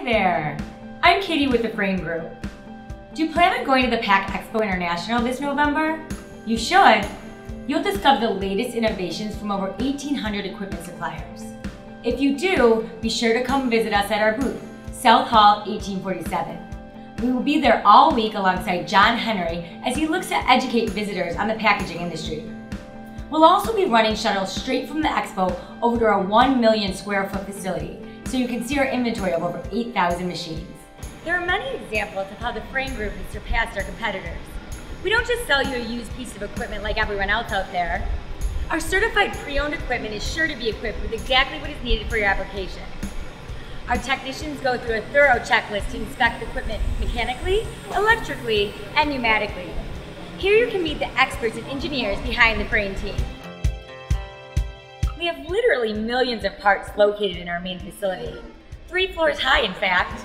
Hi there. I'm Katie with the Frain Group. Do you plan on going to the PACK Expo International this November? You should. You'll discover the latest innovations from over 1,800 equipment suppliers. If you do, be sure to come visit us at our booth, South Hall 1847. We will be there all week alongside John Henry as he looks to educate visitors on the packaging industry. We'll also be running shuttles straight from the expo over to our 1 million square foot facility so you can see our inventory of over 8,000 machines. There are many examples of how the Frain Group has surpassed our competitors. We don't just sell you a used piece of equipment like everyone else out there. Our certified pre-owned equipment is sure to be equipped with exactly what is needed for your application. Our technicians go through a thorough checklist to inspect equipment mechanically, electrically, and pneumatically. Here you can meet the experts and engineers behind the Frain team. We have literally millions of parts located in our main facility, three floors high in fact.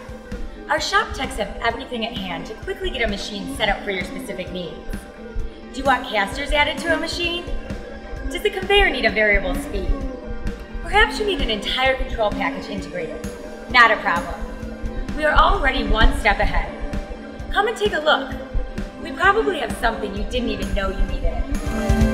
Our shop techs have everything at hand to quickly get a machine set up for your specific needs. Do you want casters added to a machine? Does the conveyor need a variable speed? Perhaps you need an entire control package integrated. Not a problem. We are already one step ahead. Come and take a look. We probably have something you didn't even know you needed.